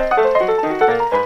Música